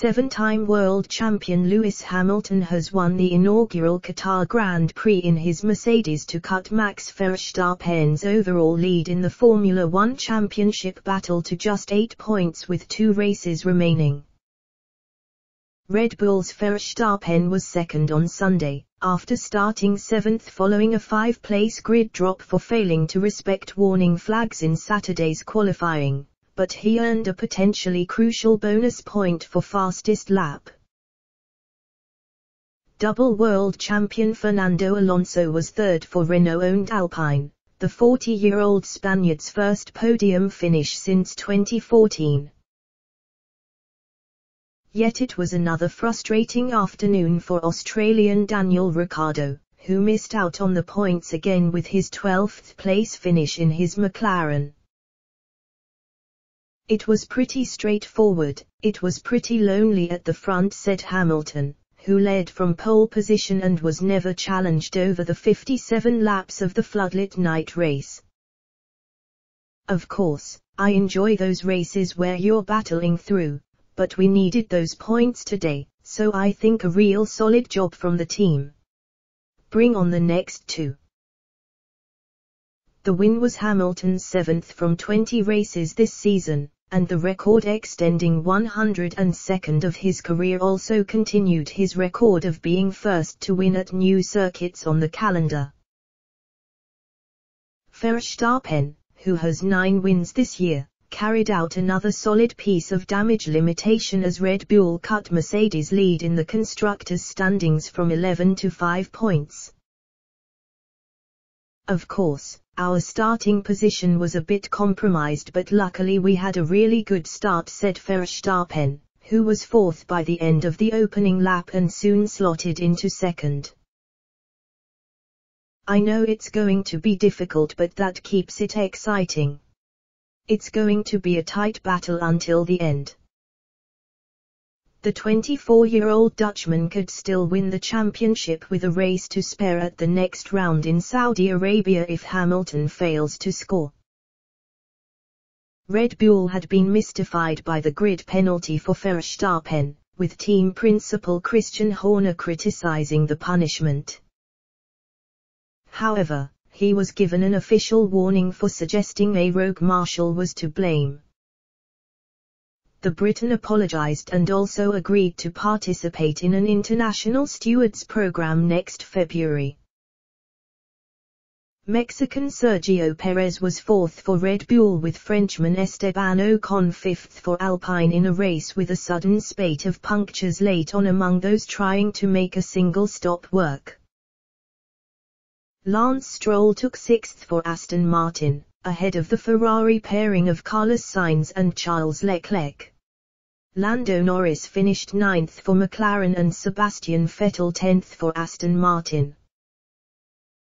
Seven-time world champion Lewis Hamilton has won the inaugural Qatar Grand Prix in his Mercedes to cut Max Verstappen's overall lead in the Formula One championship battle to just eight points with two races remaining. Red Bull's Verstappen was second on Sunday, after starting seventh following a five-place grid drop for failing to respect warning flags in Saturday's qualifying but he earned a potentially crucial bonus point for fastest lap. Double world champion Fernando Alonso was third for Renault-owned Alpine, the 40-year-old Spaniard's first podium finish since 2014. Yet it was another frustrating afternoon for Australian Daniel Ricciardo, who missed out on the points again with his 12th place finish in his McLaren. It was pretty straightforward, it was pretty lonely at the front said Hamilton, who led from pole position and was never challenged over the 57 laps of the floodlit night race. Of course, I enjoy those races where you're battling through, but we needed those points today, so I think a real solid job from the team. Bring on the next two. The win was Hamilton's seventh from 20 races this season, and the record extending 102nd of his career also continued his record of being first to win at new circuits on the calendar. Verstappen, who has nine wins this year, carried out another solid piece of damage limitation as Red Bull cut Mercedes' lead in the constructors' standings from 11 to 5 points. Of course, our starting position was a bit compromised but luckily we had a really good start said Verstappen, who was fourth by the end of the opening lap and soon slotted into second. I know it's going to be difficult but that keeps it exciting. It's going to be a tight battle until the end the 24-year-old Dutchman could still win the championship with a race to spare at the next round in Saudi Arabia if Hamilton fails to score. Red Bull had been mystified by the grid penalty for Verstappen, with team principal Christian Horner criticizing the punishment. However, he was given an official warning for suggesting a rogue marshal was to blame the Briton apologized and also agreed to participate in an international stewards program next February. Mexican Sergio Perez was fourth for Red Bull with Frenchman Esteban Ocon fifth for Alpine in a race with a sudden spate of punctures late on among those trying to make a single stop work. Lance Stroll took sixth for Aston Martin, ahead of the Ferrari pairing of Carlos Sainz and Charles Leclerc. Lando Norris finished ninth for McLaren and Sebastian Vettel tenth for Aston Martin.